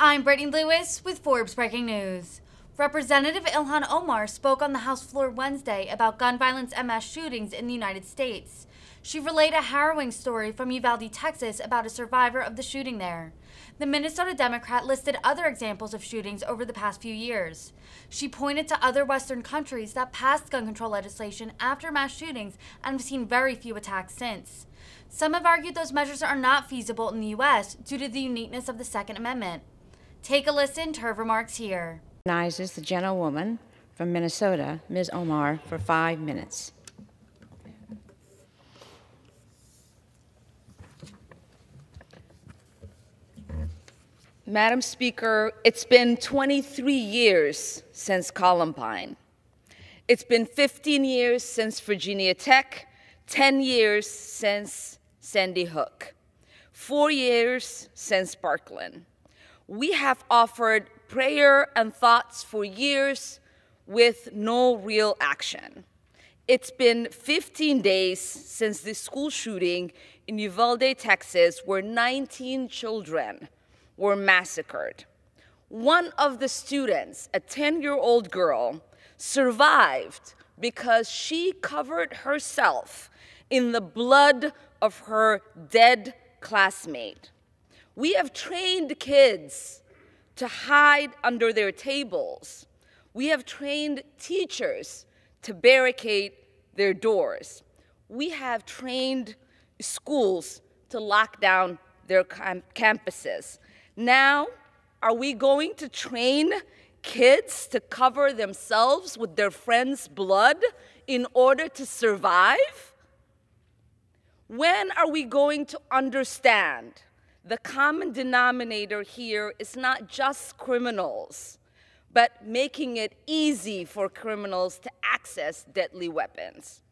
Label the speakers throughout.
Speaker 1: I'm Brittany Lewis with Forbes Breaking News. Representative Ilhan Omar spoke on the House floor Wednesday about gun violence and mass shootings in the United States. She relayed a harrowing story from Uvalde, Texas about a survivor of the shooting there. The Minnesota Democrat listed other examples of shootings over the past few years. She pointed to other Western countries that passed gun control legislation after mass shootings and have seen very few attacks since. Some have argued those measures are not feasible in the U.S. due to the uniqueness of the Second Amendment. Take a listen to her remarks here.
Speaker 2: Recognizes the gentlewoman from Minnesota, Ms. Omar, for five minutes.
Speaker 3: Madam Speaker, it's been 23 years since Columbine. It's been 15 years since Virginia Tech, 10 years since Sandy Hook, four years since Parkland. We have offered prayer and thoughts for years with no real action. It's been 15 days since the school shooting in Uvalde, Texas, where 19 children were massacred. One of the students, a 10 year old girl, survived because she covered herself in the blood of her dead classmate. We have trained kids to hide under their tables. We have trained teachers to barricade their doors. We have trained schools to lock down their cam campuses. Now, are we going to train kids to cover themselves with their friends' blood in order to survive? When are we going to understand the common denominator here is not just criminals, but making it easy for criminals to access deadly weapons?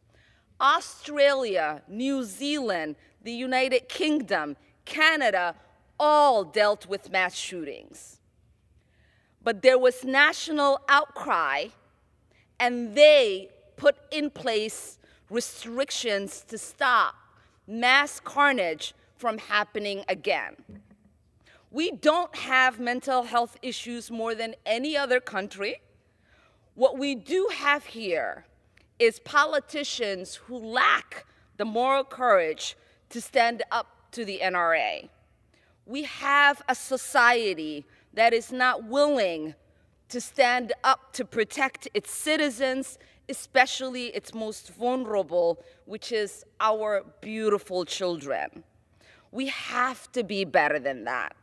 Speaker 3: Australia, New Zealand, the United Kingdom, Canada all dealt with mass shootings. But there was national outcry, and they put in place restrictions to stop mass carnage from happening again. We don't have mental health issues more than any other country. What we do have here is politicians who lack the moral courage to stand up to the NRA we have a society that is not willing to stand up to protect its citizens, especially its most vulnerable, which is our beautiful children. We have to be better than that.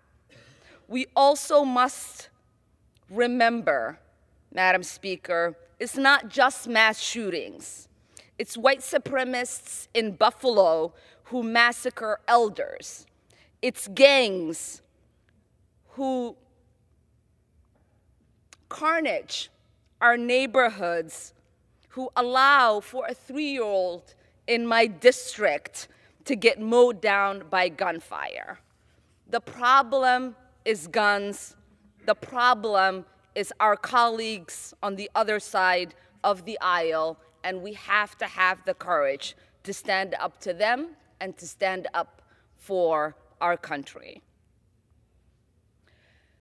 Speaker 3: We also must remember, Madam Speaker, it's not just mass shootings. It's white supremacists in Buffalo who massacre elders it's gangs who carnage our neighborhoods, who allow for a three year old in my district to get mowed down by gunfire. The problem is guns. The problem is our colleagues on the other side of the aisle, and we have to have the courage to stand up to them and to stand up for our country.